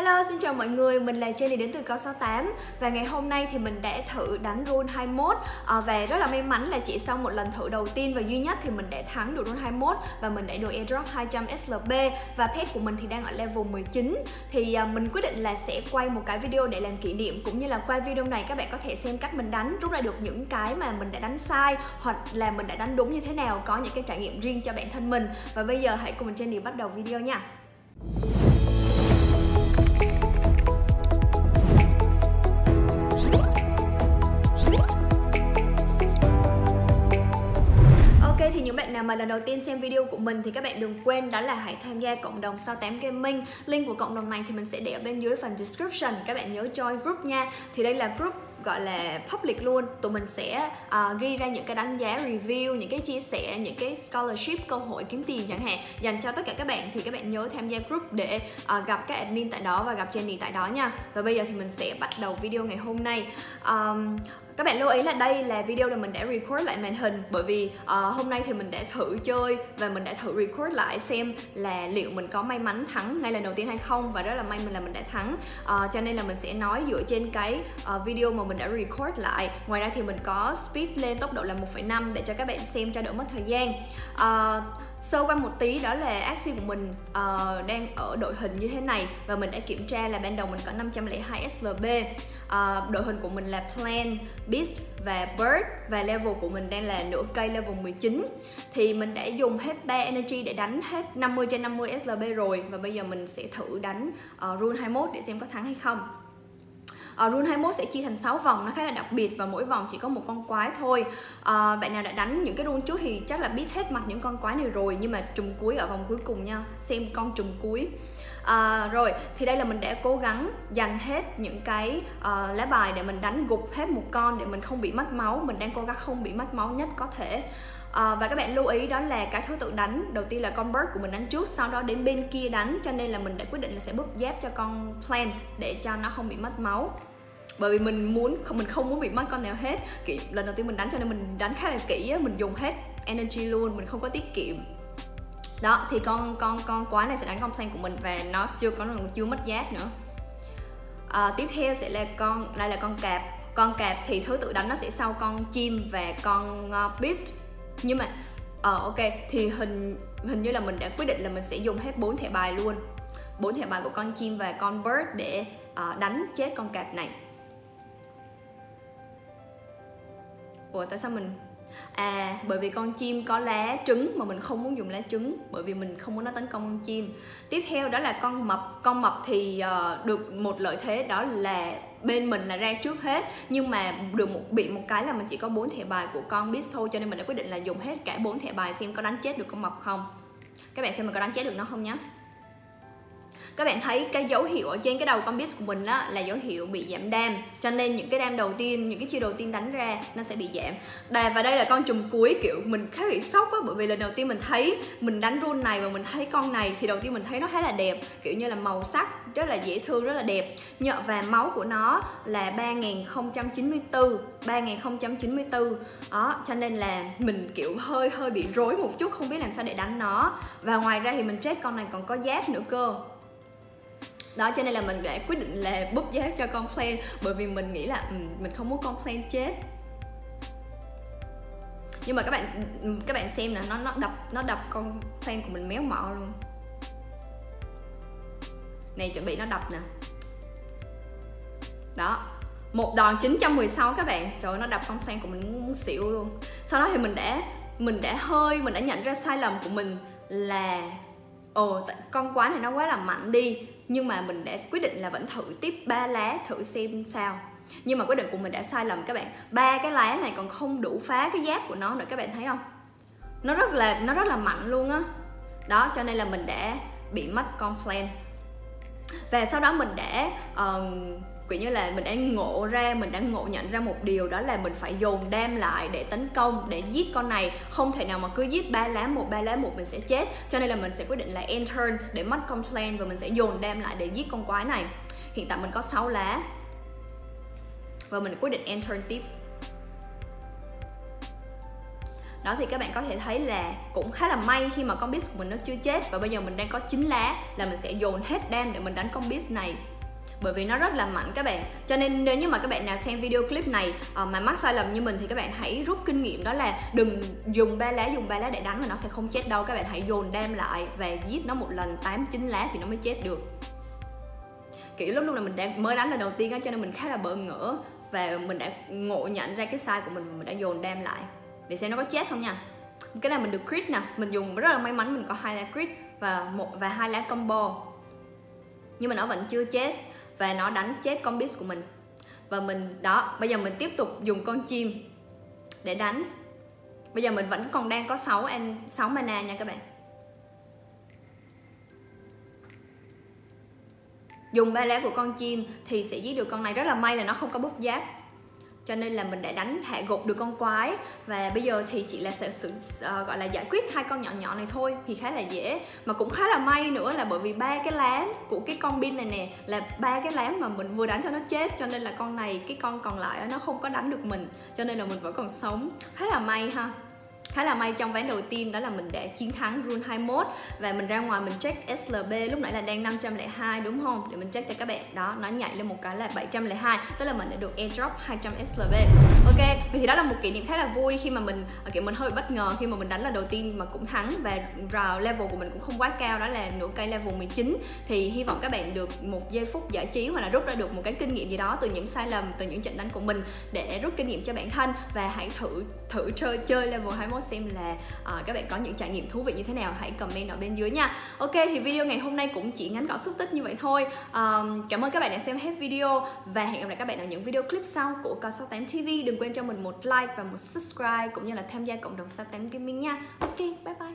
Hello, xin chào mọi người, mình là Jenny đến từ Cao 68 Và ngày hôm nay thì mình đã thử đánh rune 21 à, Và rất là may mắn là chỉ sau một lần thử đầu tiên và duy nhất thì mình đã thắng được rune 21 Và mình đã được airdrop 200 SLB Và pet của mình thì đang ở level 19 Thì à, mình quyết định là sẽ quay một cái video để làm kỷ niệm Cũng như là qua video này các bạn có thể xem cách mình đánh Rút ra được những cái mà mình đã đánh sai Hoặc là mình đã đánh đúng như thế nào Có những cái trải nghiệm riêng cho bản thân mình. Và bây giờ hãy cùng mình Jenny bắt đầu video nha. Những bạn nào mà lần đầu tiên xem video của mình thì các bạn đừng quên đó là hãy tham gia cộng đồng sao 8 gaming. Link của cộng đồng này thì mình sẽ để ở bên dưới phần description các bạn nhớ join group nha. Thì đây là group gọi là public luôn. Tụi mình sẽ uh, ghi ra những cái đánh giá review những cái chia sẻ những cái scholarship cơ hội kiếm tiền chẳng hạn dành cho tất cả các bạn. Thì các bạn nhớ tham gia group để uh, gặp các admin tại đó và gặp Jenny tại đó nha. Và bây giờ thì mình sẽ bắt đầu video ngày hôm nay. Um, các bạn lưu ý là đây là video là mình đã record lại màn hình bởi vì uh, hôm nay thì mình đã thử chơi và mình đã thử record lại xem là liệu mình có may mắn thắng ngay lần đầu tiên hay không và rất là may mình là mình đã thắng. Uh, cho nên là mình sẽ nói dựa trên cái uh, video mà mình đã record lại. Ngoài ra thì mình có speed lên tốc độ là 1,5 để cho các bạn xem cho đỡ mất thời gian. Uh, sâu qua một tí đó là axi của mình uh, đang ở đội hình như thế này và mình đã kiểm tra là ban đầu mình có 502 SLB uh, đội hình của mình là Plan, Beast và Bird và level của mình đang là nửa cây level 19 thì mình đã dùng hết 3 energy để đánh hết 50 trên 50 SLB rồi và bây giờ mình sẽ thử đánh uh, rune 21 để xem có thắng hay không uh, rune 21 sẽ chia thành 6 vòng nó khá là đặc biệt và mỗi vòng chỉ có một con quái thôi. Uh, bạn nào đã đánh những cái rune trước thì chắc là biết hết mặt những con quái này rồi nhưng mà trùm cuối ở vòng cuối cùng nha xem con trùm cuối. À, rồi thì đây là mình đã cố gắng dành hết những cái uh, lá bài để mình đánh gục hết một con để mình không bị mất máu. Mình đang cố gắng không bị mất máu nhất có thể. À, và các bạn lưu ý đó là cái thứ tự đánh đầu tiên là con bird của mình đánh trước sau đó đến bên kia đánh cho nên là mình đã quyết định là sẽ búp giáp cho con plan để cho nó không bị mất máu bởi vì mình muốn không mình không muốn bị mất con nào hết. Kỹ lần đầu tiên mình đánh cho nên mình đánh khá là kỹ á mình dùng hết energy luôn mình không có tiết kiệm. Đó thì con con con quái này sẽ đánh con xanh của mình và nó chưa có chưa mất giáp nữa. À, tiếp theo sẽ là con đây là con cạp. Con cạp thì thứ tự đánh nó sẽ sau con chim và con uh, beast. Nhưng mà ờ uh, ok thì hình hình như là mình đã quyết định là mình sẽ dùng hết bốn thẻ bài luôn. Bốn thẻ bài của con chim và con bird để uh, đánh chết con cạp này. Ủa tại sao mình À, bởi vì con chim có lá trứng mà mình không muốn dùng lá trứng bởi vì mình không muốn nó tấn công con chim. Tiếp theo đó là con mập. Con mập thì uh, được một lợi thế đó là bên mình là ra trước hết nhưng mà được một bị một cái là mình chỉ có bốn thẻ bài của con beast thôi cho nên mình đã quyết định là dùng hết cả bốn thẻ bài xem có đánh chết được con mập không. Các bạn xem mình có đánh chết được nó không nhé các bạn thấy cái dấu hiệu ở trên cái đầu con beast của mình đó là dấu hiệu bị giảm đam. Cho nên những cái đam đầu tiên những cái chiêu đầu tiên đánh ra nó sẽ bị giảm. Đà, và đây là con trùng cuối kiểu mình khá bị sốc á bởi vì lần đầu tiên mình thấy mình đánh run này và mình thấy con này thì đầu tiên mình thấy nó khá là đẹp. Kiểu như là màu sắc rất là dễ thương rất là đẹp. Nhợ và máu của nó là 3094 3094 đó cho nên là mình kiểu hơi hơi bị rối một chút không biết làm sao để đánh nó. Và ngoài ra thì mình check con này còn có giáp nữa cơ đó cho nên là mình đã quyết định là búp giáp cho con plan bởi vì mình nghĩ là um, mình không muốn con plan chết. Nhưng mà các bạn ừ, các bạn xem nè nó nó đập nó đập con plan của mình méo mọ luôn. Này chuẩn bị nó đập nè. Đó một đòn 916 các bạn. Trời nó đập con plan của mình muốn xỉu luôn. Sau đó thì mình đã mình đã hơi mình đã nhận ra sai lầm của mình là ồ con quái này nó quá là mạnh đi. Nhưng mà mình đã quyết định là vẫn thử tiếp ba lá thử xem sao. Nhưng mà quyết định của mình đã sai lầm các bạn. Ba cái lá này còn không đủ phá cái giáp của nó nữa các bạn thấy không? Nó rất là nó rất là mạnh luôn á. Đó cho nên là mình đã bị mất con plan. Và sau đó mình đã uh, kiểu như là mình đã ngộ ra, mình đã ngộ nhận ra một điều đó là mình phải dồn đam lại để tấn công, để giết con này. Không thể nào mà cứ giết ba lá một, ba lá một mình sẽ chết. Cho nên là mình sẽ quyết định là end turn để mất con plan và mình sẽ dồn đam lại để giết con quái này. Hiện tại mình có 6 lá. Và mình quyết định end turn tiếp. Đó, thì các bạn có thể thấy là cũng khá là may khi mà con beast của mình nó chưa chết. Và bây giờ mình đang có 9 lá là mình sẽ dồn hết đam để mình đánh con beast này bởi vì nó rất là mạnh các bạn. Cho nên nếu như mà các bạn nào xem video clip này uh, mà mắc sai lầm như mình thì các bạn hãy rút kinh nghiệm đó là đừng dùng ba lá dùng ba lá để đánh mà nó sẽ không chết đâu. Các bạn hãy dồn đam lại và giết nó một lần 8 9 lá thì nó mới chết được. Kiểu lúc lúc là mình đang mới đánh lần đầu tiên á cho nên mình khá là bỡ ngỡ và mình đã ngộ nhận ra cái sai của mình và mình đã dồn đam lại. Để xem nó có chết không nha. Cái này mình được crit nè. Mình dùng rất là may mắn mình có hai lá crit và một và hai lá combo nhưng mà nó vẫn chưa chết và nó đánh chết con beast của mình. Và mình, đó, bây giờ mình tiếp tục dùng con chim để đánh. Bây giờ mình vẫn còn đang có 6 en 6 mana nha các bạn. Dùng ba lá của con chim thì sẽ giết được con này. Rất là may là nó không có bút giáp cho nên là mình đã đánh hạ gục được con quái. Và bây giờ thì chỉ là sẽ sự uh, gọi là giải quyết hai con nhỏ nhỏ này thôi thì khá là dễ. Mà cũng khá là may nữa là bởi vì ba cái lá của cái con pin này nè là ba cái lá mà mình vừa đánh cho nó chết. Cho nên là con này cái con còn lại nó không có đánh được mình. Cho nên là mình vẫn còn sống. Khá là may ha khá là may trong ván đầu tiên đó là mình đã chiến thắng rune 21 và mình ra ngoài mình check SLB lúc nãy là đang 502 đúng không? Để mình check cho các bạn. Đó, nó nhảy lên một cái là 702 tức là mình đã được airdrop 200 SLB ok thì đó là một kỷ niệm khá là vui khi mà mình à, kiểu, mình hơi bất ngờ khi mà mình đánh lần đầu tiên mà cũng thắng và vào level của mình cũng không quá cao, đó là nửa cây level 19 thì hy vọng các bạn được một giây phút giải trí hoặc là rút ra được một cái kinh nghiệm gì đó từ những sai lầm, từ những trận đánh của mình để rút kinh nghiệm cho bản thân và hãy thử thử chơi chơi level 21 xem là uh, các bạn có những trải nghiệm thú vị như thế nào hãy comment ở bên dưới nha. Ok thì video ngày hôm nay cũng chỉ ngắn gọn xúc tích như vậy thôi. Um, cảm ơn các bạn đã xem hết video và hẹn gặp lại các bạn ở những video clip sau của Coi 68 TV đừng quên cho mình một like và một subscribe cũng như là tham gia cộng đồng 68 Gaming nha. Ok bye bye.